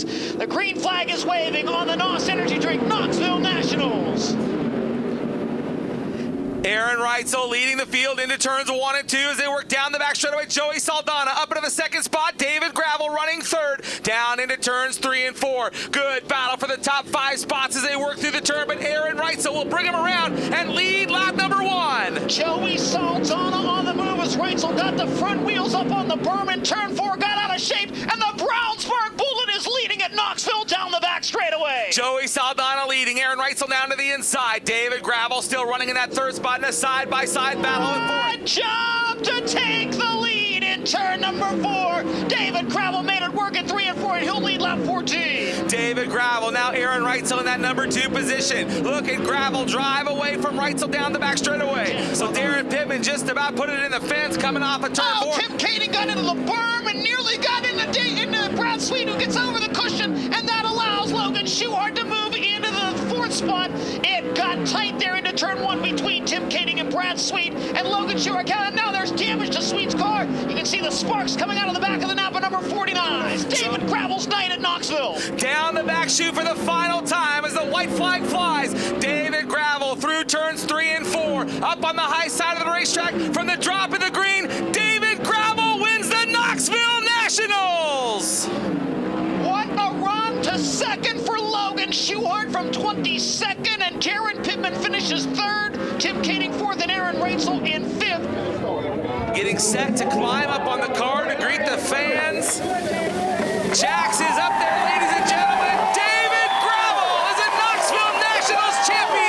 The green flag is waving on the NOS Energy Drink Knoxville Nationals. Aaron Reutzel leading the field into turns one and two as they work down the back straightaway. Joey Saldana up into the second spot. David Gravel running third. Down into turns three and four. Good battle for the top five spots as they work through the turn, but Aaron Reutzel will bring him around and lead lap number one. Joey Saldana on the move as Reutzel got the front wheels up on the berm in turn four, got out of shape, and the Joey Saldana leading. Aaron Reutzel down to the inside. David Gravel still running in that third spot in a side-by-side battle. Good job to take the lead in turn number four. David Gravel made it work at three and four, and he'll lead lap 14. David Gravel, now Aaron Reutzel in that number two position. Look at Gravel drive away from Reutzel down the back straightaway. So Daryn Pittman just about put it in the fence coming off a of turn oh, four. Tim Kaeding got into the berm and nearly got into, into Brad Sweet, who gets over the Schuchart to move into the fourth spot. It got tight there into turn one between Tim Kaeding and Brad Sweet, and Logan. And now there's damage to Sweet's car. You can see the sparks coming out of the back of the Napa number 49. David Gravel's night at Knoxville. Down the back chute for the final time as the white flag flies. David Gravel through turns three and four. Up on the high side of the racetrack from the drop of the for Logan Schuchart from 22nd, and Daryn Pittman finishes third. Tim Kaeding fourth, and Aaron Ransel in fifth. Getting set to climb up on the car to greet the fans. Jax is up there, ladies and gentlemen. David Gravel is a Knoxville Nationals champion.